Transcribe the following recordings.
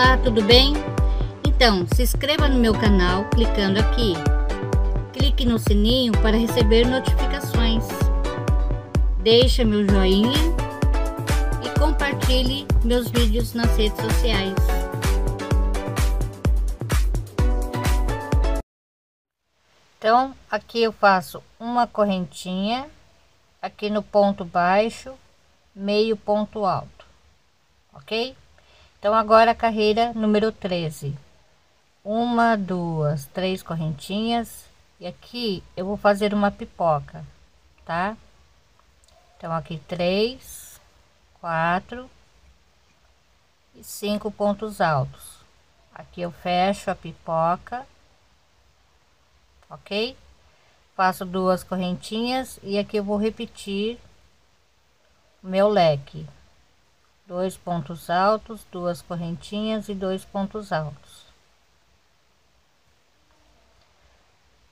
Olá, tudo bem? Então, se inscreva no meu canal clicando aqui. Clique no sininho para receber notificações. Deixe meu joinha e compartilhe meus vídeos nas redes sociais. Então, aqui eu faço uma correntinha aqui no ponto baixo, meio ponto alto, ok? Então, agora a carreira número 13. Uma, duas, três correntinhas. E aqui eu vou fazer uma pipoca, tá? Então, aqui três, quatro e cinco pontos altos. Aqui eu fecho a pipoca, ok? Faço duas correntinhas e aqui eu vou repetir o meu leque dois pontos altos, duas correntinhas e dois pontos altos.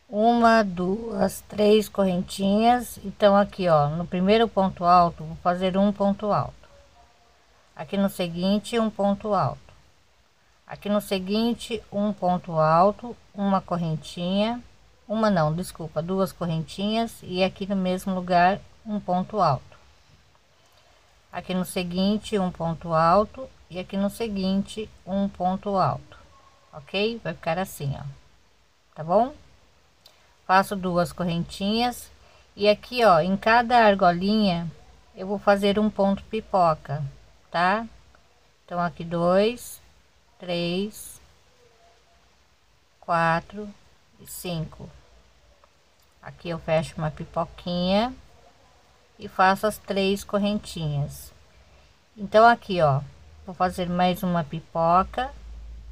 Uma, duas, três correntinhas. Então, aqui, ó, no primeiro ponto alto, vou fazer um ponto alto. Aqui no seguinte, um ponto alto. Aqui no seguinte, um ponto alto, uma correntinha, uma não, desculpa, duas correntinhas e aqui no mesmo lugar, um ponto alto aqui no seguinte um ponto alto e aqui no seguinte um ponto alto ok? Vai ficar assim ó. Tá bom? Faço duas correntinhas e aqui ó em cada argolinha eu vou fazer um ponto pipoca tá? Então aqui dois três quatro e cinco. Aqui eu fecho uma pipoquinha e faço as três correntinhas. Então aqui ó vou fazer mais uma pipoca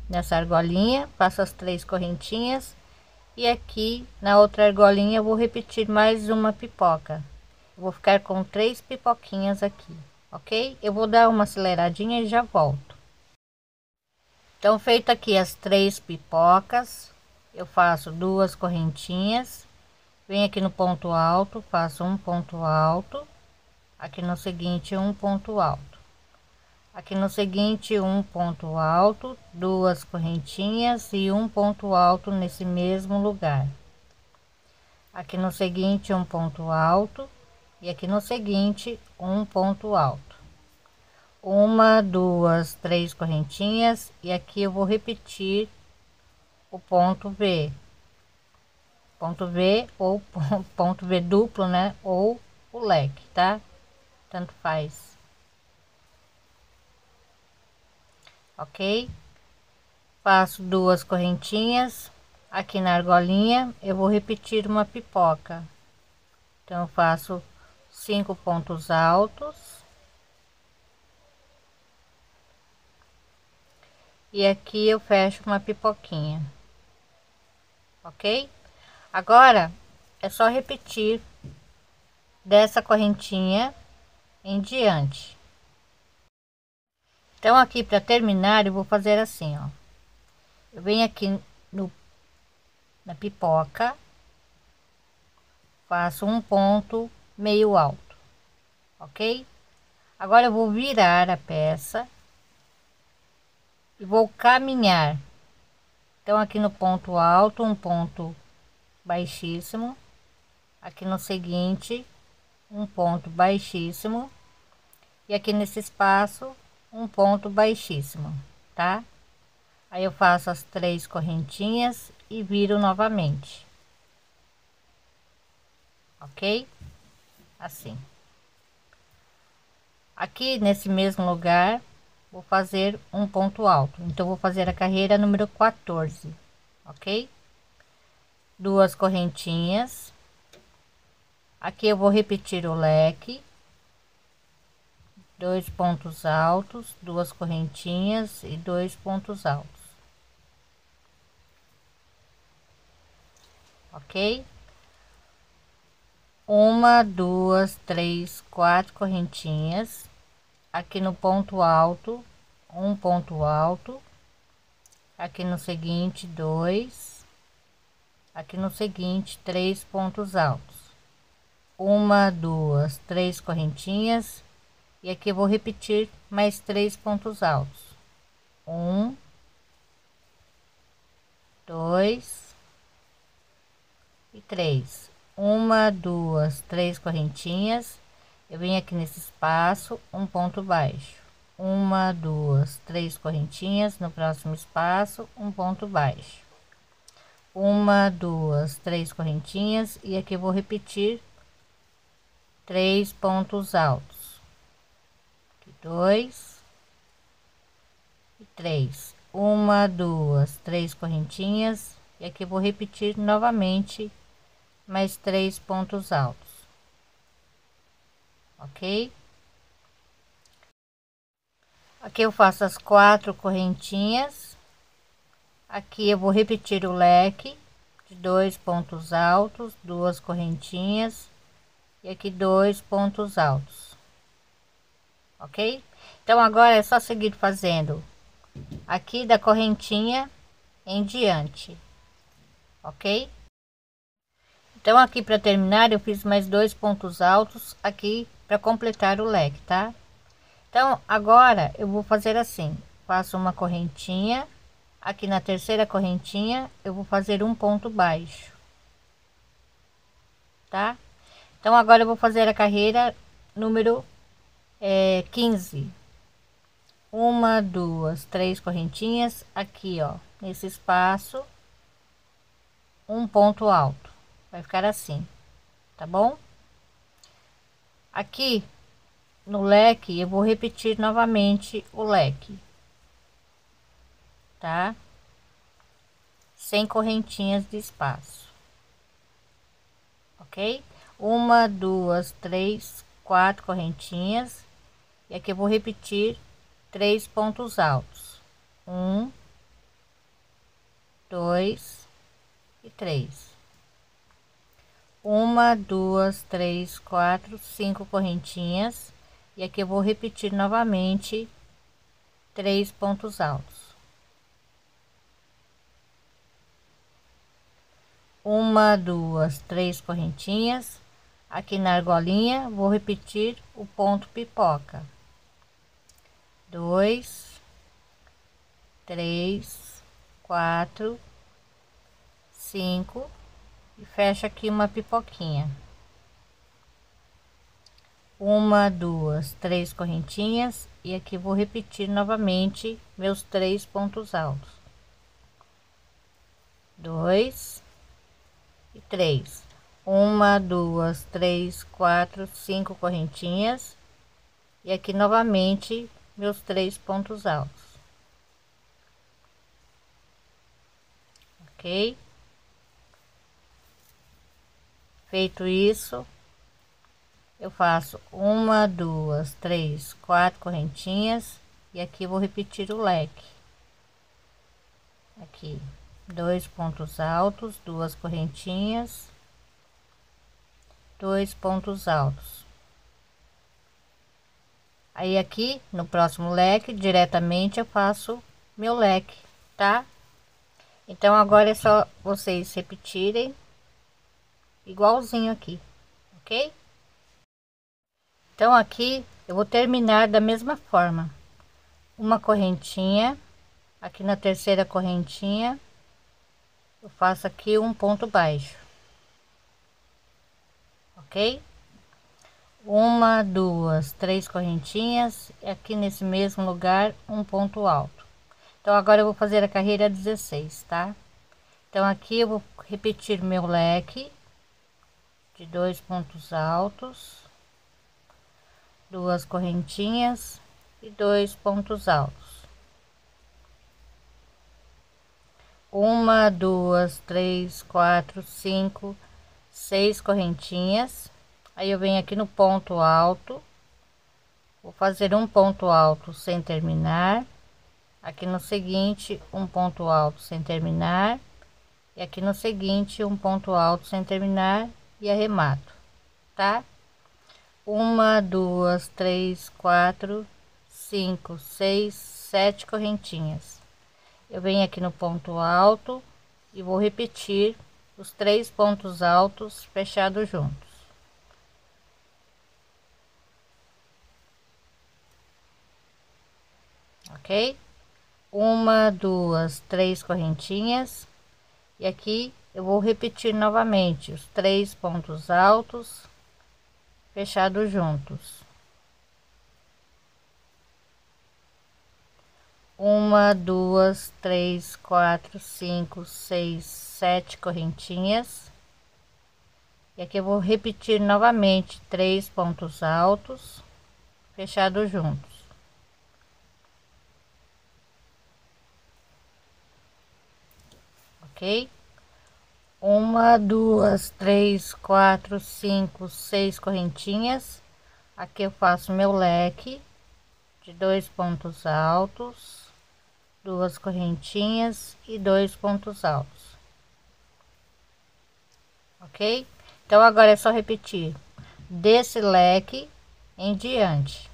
nessa argolinha faço as três correntinhas. E aqui na outra argolinha vou repetir mais uma pipoca. Vou ficar com três pipoquinhas aqui ok? Eu vou dar uma aceleradinha e já volto. Então feito aqui as três pipocas eu faço duas correntinhas venho aqui no ponto alto faço um ponto alto. Aqui no seguinte um ponto alto. Aqui no seguinte um ponto alto duas correntinhas e um ponto alto nesse mesmo lugar. Aqui no seguinte um ponto alto. E aqui no seguinte um ponto alto. Uma duas três correntinhas. E aqui eu vou repetir o ponto V ponto V ou ponto V duplo, né? Ou o leque, tá? Tanto faz. Ok? Faço duas correntinhas. Aqui na argolinha eu vou repetir uma pipoca. Então eu faço cinco pontos altos. E aqui eu fecho uma pipoquinha. Ok? Agora é só repetir dessa correntinha em diante. Então aqui para terminar eu vou fazer assim, ó. Eu venho aqui no na pipoca, faço um ponto meio alto, ok? Agora eu vou virar a peça e vou caminhar. Então aqui no ponto alto, um ponto baixíssimo. Aqui no seguinte um ponto baixíssimo. E aqui nesse espaço um ponto baixíssimo tá? Aí eu faço as três correntinhas e viro novamente. Ok? Assim. Aqui nesse mesmo lugar vou fazer um ponto alto. Então vou fazer a carreira número 14 ok duas correntinhas. Aqui eu vou repetir o leque. Dois pontos altos duas correntinhas e dois pontos altos. Ok? Uma duas três quatro correntinhas. Aqui no ponto alto um ponto alto. Aqui no seguinte dois aqui no seguinte três pontos altos uma duas três correntinhas e aqui eu vou repetir mais três pontos altos um dois e três. Uma, duas, três correntinhas. Eu venho aqui nesse espaço, um ponto baixo. Uma, duas, três correntinhas. No próximo espaço, um ponto baixo. Uma, duas, três correntinhas. E aqui vou repetir três pontos altos. Aqui, dois e três. Uma, duas, três correntinhas. E aqui vou repetir novamente mais três pontos altos. Ok? Aqui eu faço as quatro correntinhas. Aqui eu vou repetir o leque de dois pontos altos, duas correntinhas e aqui dois pontos altos ok? Então agora é só seguir fazendo aqui da correntinha em diante ok? Então aqui para terminar eu fiz mais dois pontos altos aqui para completar o leque tá? Então agora eu vou fazer assim faço uma correntinha aqui na terceira correntinha eu vou fazer um ponto baixo tá então agora eu vou fazer a carreira número é, 15. Uma, duas, três correntinhas aqui, ó, nesse espaço, um ponto alto. Vai ficar assim, tá bom? Aqui no leque eu vou repetir novamente o leque, tá? Sem correntinhas de espaço, ok? uma duas três quatro correntinhas. E aqui eu vou repetir três pontos altos. Um dois e três. Uma duas três quatro cinco correntinhas. E aqui eu vou repetir novamente três pontos altos uma duas três correntinhas. Aqui na argolinha vou repetir o ponto pipoca. Dois três quatro cinco e fecha aqui uma pipoquinha. Uma duas três correntinhas e aqui vou repetir novamente meus três pontos altos. Dois e três uma, duas, três, quatro, cinco correntinhas e aqui novamente meus três pontos altos. Ok? Feito isso, eu faço uma, duas, três, quatro correntinhas e aqui vou repetir o leque. Aqui, dois pontos altos, duas correntinhas. Dois pontos altos. Aí aqui no próximo leque diretamente eu faço meu leque tá? Então agora é só vocês repetirem igualzinho aqui ok? Então aqui eu vou terminar da mesma forma. Uma correntinha aqui na terceira correntinha eu faço aqui um ponto baixo ok? Uma, duas, três correntinhas, aqui nesse mesmo lugar, um ponto alto. Então, agora eu vou fazer a carreira 16, tá? Então, aqui eu vou repetir meu leque de dois pontos altos, duas correntinhas e dois pontos altos. Uma, duas, três, quatro, cinco, seis correntinhas. Aí eu venho aqui no ponto alto. Vou fazer um ponto alto sem terminar. Aqui no seguinte um ponto alto sem terminar. E aqui no seguinte um ponto alto sem terminar e arremato tá? Uma duas três quatro cinco seis sete correntinhas eu venho aqui no ponto alto e vou repetir os três pontos altos fechados juntos. Ok? Uma, duas, três correntinhas e aqui eu vou repetir novamente os três pontos altos fechados juntos uma duas três quatro cinco seis sete correntinhas. E aqui eu vou repetir novamente três pontos altos fechados juntos. Ok? Uma duas três quatro cinco seis correntinhas. Aqui eu faço meu leque de dois pontos altos duas correntinhas e dois pontos altos. Ok? Então agora é só repetir. Desse leque em diante